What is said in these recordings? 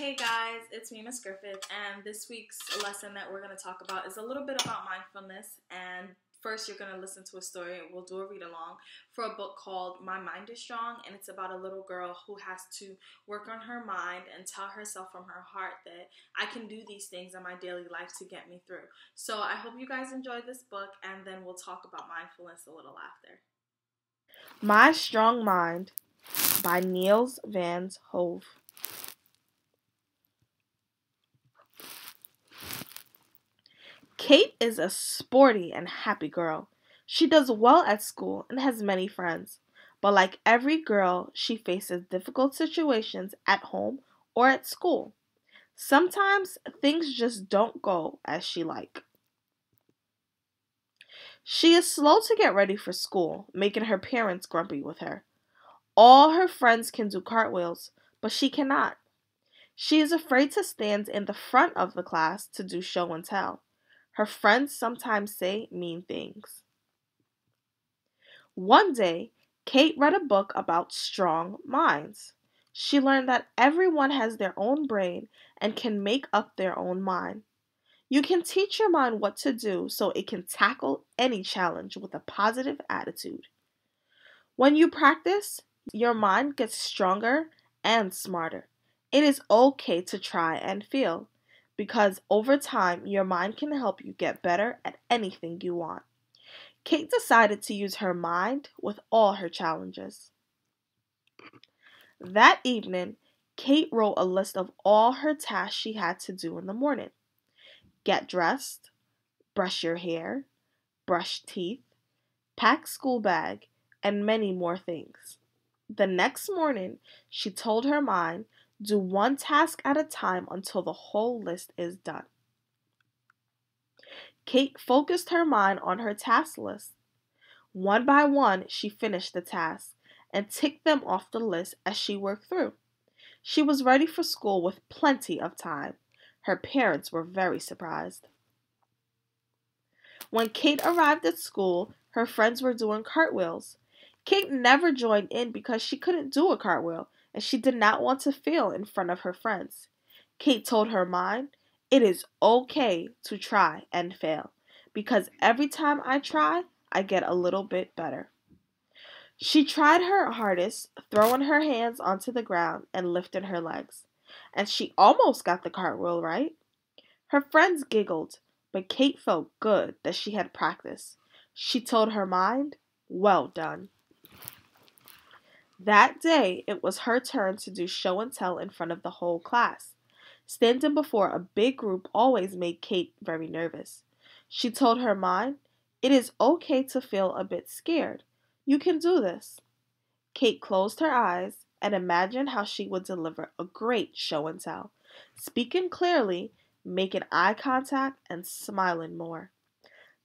Hey guys, it's me, Miss Griffith, and this week's lesson that we're going to talk about is a little bit about mindfulness. And first, you're going to listen to a story. We'll do a read along for a book called My Mind is Strong, and it's about a little girl who has to work on her mind and tell herself from her heart that I can do these things in my daily life to get me through. So, I hope you guys enjoyed this book, and then we'll talk about mindfulness a little after. My Strong Mind by Niels Van Hove. Kate is a sporty and happy girl. She does well at school and has many friends. But like every girl, she faces difficult situations at home or at school. Sometimes things just don't go as she like. She is slow to get ready for school, making her parents grumpy with her. All her friends can do cartwheels, but she cannot. She is afraid to stand in the front of the class to do show and tell. Her friends sometimes say mean things. One day, Kate read a book about strong minds. She learned that everyone has their own brain and can make up their own mind. You can teach your mind what to do so it can tackle any challenge with a positive attitude. When you practice, your mind gets stronger and smarter. It is okay to try and fail because over time, your mind can help you get better at anything you want. Kate decided to use her mind with all her challenges. That evening, Kate wrote a list of all her tasks she had to do in the morning get dressed, brush your hair, brush teeth, pack school bag, and many more things. The next morning, she told her mind, do one task at a time until the whole list is done. Kate focused her mind on her task list. One by one, she finished the tasks and ticked them off the list as she worked through. She was ready for school with plenty of time. Her parents were very surprised. When Kate arrived at school, her friends were doing cartwheels. Kate never joined in because she couldn't do a cartwheel and she did not want to fail in front of her friends. Kate told her mind, It is okay to try and fail because every time I try, I get a little bit better. She tried her hardest, throwing her hands onto the ground and lifting her legs, and she almost got the cartwheel right. Her friends giggled, but Kate felt good that she had practiced. She told her mind, Well done. That day, it was her turn to do show and tell in front of the whole class. Standing before a big group always made Kate very nervous. She told her mind, It is okay to feel a bit scared. You can do this. Kate closed her eyes and imagined how she would deliver a great show and tell, speaking clearly, making eye contact, and smiling more.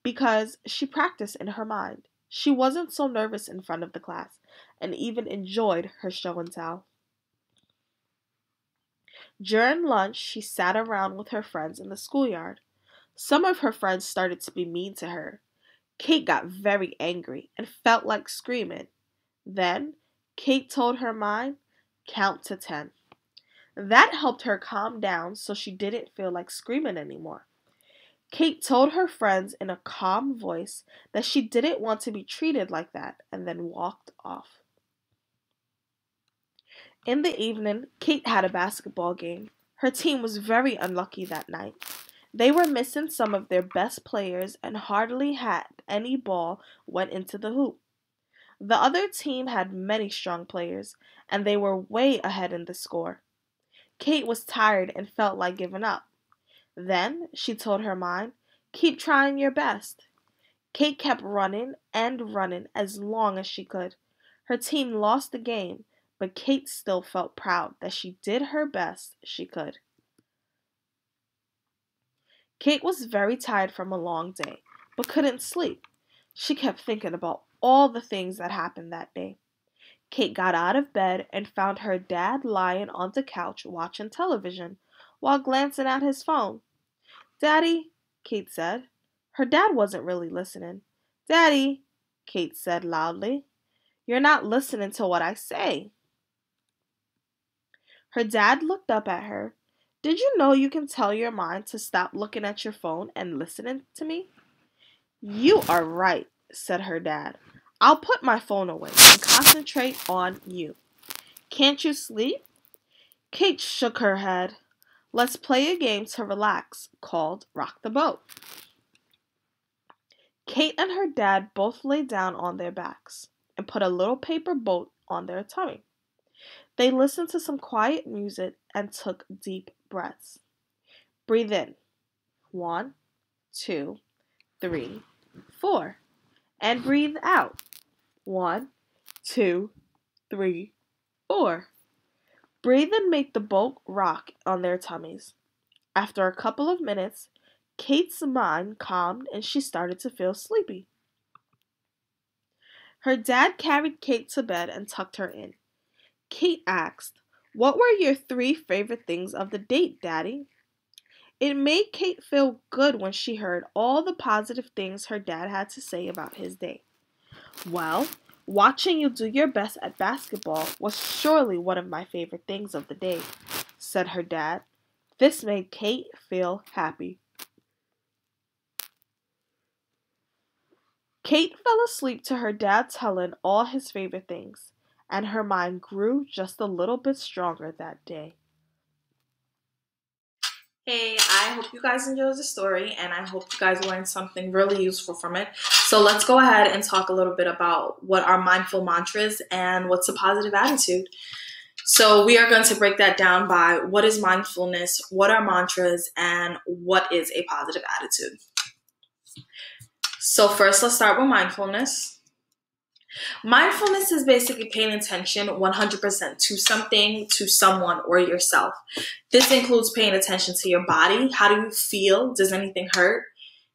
Because she practiced in her mind. She wasn't so nervous in front of the class and even enjoyed her show and tell. During lunch, she sat around with her friends in the schoolyard. Some of her friends started to be mean to her. Kate got very angry and felt like screaming. Then, Kate told her mind, count to ten. That helped her calm down so she didn't feel like screaming anymore. Kate told her friends in a calm voice that she didn't want to be treated like that and then walked off. In the evening, Kate had a basketball game. Her team was very unlucky that night. They were missing some of their best players and hardly had any ball went into the hoop. The other team had many strong players, and they were way ahead in the score. Kate was tired and felt like giving up. Then she told her mind, Keep trying your best. Kate kept running and running as long as she could. Her team lost the game, but Kate still felt proud that she did her best she could. Kate was very tired from a long day, but couldn't sleep. She kept thinking about all the things that happened that day. Kate got out of bed and found her dad lying on the couch watching television while glancing at his phone. Daddy, Kate said. Her dad wasn't really listening. Daddy, Kate said loudly, you're not listening to what I say. Her dad looked up at her. Did you know you can tell your mind to stop looking at your phone and listening to me? You are right, said her dad. I'll put my phone away and concentrate on you. Can't you sleep? Kate shook her head. Let's play a game to relax called Rock the Boat. Kate and her dad both lay down on their backs and put a little paper boat on their tummy. They listened to some quiet music and took deep breaths. Breathe in. One, two, three, four. And breathe out. One, two, three, four. Breathe and make the boat rock on their tummies. After a couple of minutes, Kate's mind calmed and she started to feel sleepy. Her dad carried Kate to bed and tucked her in. Kate asked, What were your three favorite things of the date, Daddy? It made Kate feel good when she heard all the positive things her dad had to say about his day. Well, watching you do your best at basketball was surely one of my favorite things of the day, said her dad. This made Kate feel happy. Kate fell asleep to her dad telling all his favorite things, and her mind grew just a little bit stronger that day. Hey, I hope you guys enjoyed the story and I hope you guys learned something really useful from it. So let's go ahead and talk a little bit about what are mindful mantras and what's a positive attitude. So we are going to break that down by what is mindfulness, what are mantras, and what is a positive attitude. So, first, let's start with mindfulness. Mindfulness is basically paying attention 100% to something, to someone, or yourself. This includes paying attention to your body. How do you feel? Does anything hurt?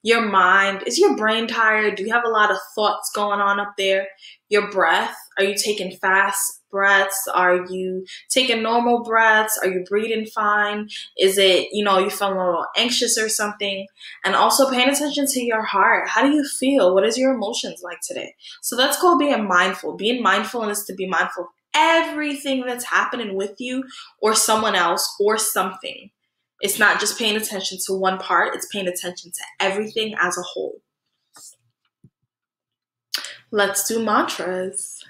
Your mind. Is your brain tired? Do you have a lot of thoughts going on up there? Your breath. Are you taking fast, breaths? Are you taking normal breaths? Are you breathing fine? Is it, you know, you feeling a little anxious or something? And also paying attention to your heart. How do you feel? What is your emotions like today? So that's called being mindful. Being mindful is to be mindful of everything that's happening with you or someone else or something. It's not just paying attention to one part, it's paying attention to everything as a whole. Let's do mantras.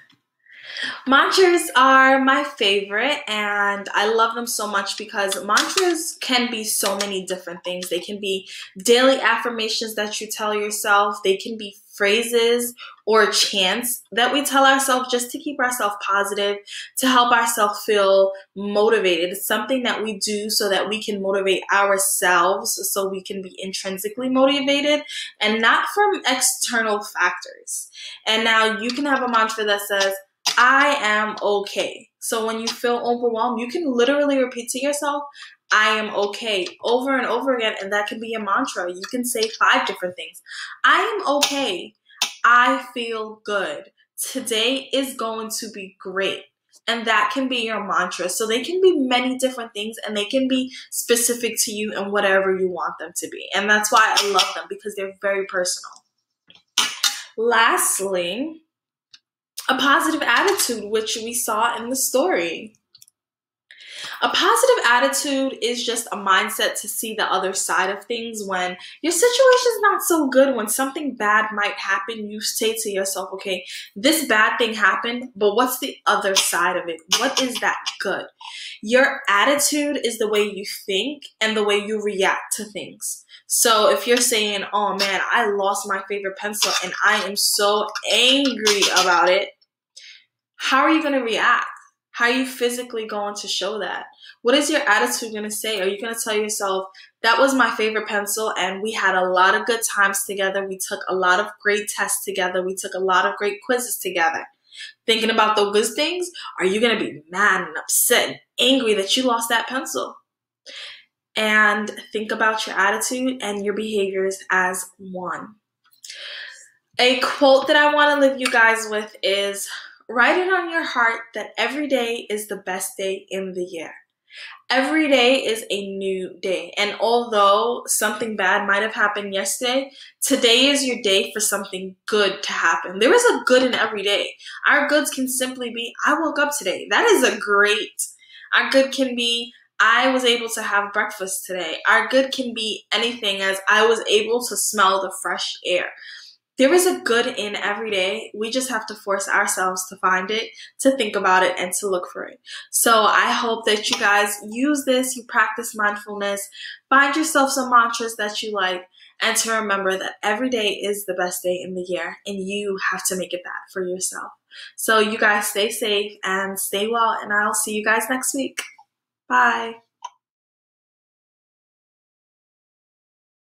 Mantras are my favorite, and I love them so much because mantras can be so many different things. They can be daily affirmations that you tell yourself, they can be phrases or chants that we tell ourselves just to keep ourselves positive, to help ourselves feel motivated. It's something that we do so that we can motivate ourselves, so we can be intrinsically motivated and not from external factors. And now you can have a mantra that says, I am okay. So when you feel overwhelmed, you can literally repeat to yourself, I am okay over and over again. And that can be a mantra. You can say five different things. I am okay. I feel good. Today is going to be great. And that can be your mantra. So they can be many different things and they can be specific to you and whatever you want them to be. And that's why I love them because they're very personal. Lastly, a positive attitude, which we saw in the story. A positive attitude is just a mindset to see the other side of things when your situation is not so good, when something bad might happen, you say to yourself, okay, this bad thing happened, but what's the other side of it? What is that good? Your attitude is the way you think and the way you react to things. So if you're saying, oh man, I lost my favorite pencil and I am so angry about it, how are you going to react? How are you physically going to show that? What is your attitude going to say? Are you going to tell yourself, that was my favorite pencil and we had a lot of good times together. We took a lot of great tests together. We took a lot of great quizzes together. Thinking about the good things, are you going to be mad and upset and angry that you lost that pencil? And think about your attitude and your behaviors as one. A quote that I want to leave you guys with is Write it on your heart that every day is the best day in the year. Every day is a new day. And although something bad might have happened yesterday, today is your day for something good to happen. There is a good in every day. Our goods can simply be, I woke up today. That is a great. Our good can be, I was able to have breakfast today. Our good can be anything as I was able to smell the fresh air. There is a good in every day. We just have to force ourselves to find it, to think about it, and to look for it. So I hope that you guys use this, you practice mindfulness, find yourself some mantras that you like, and to remember that every day is the best day in the year, and you have to make it that for yourself. So you guys stay safe and stay well, and I'll see you guys next week. Bye.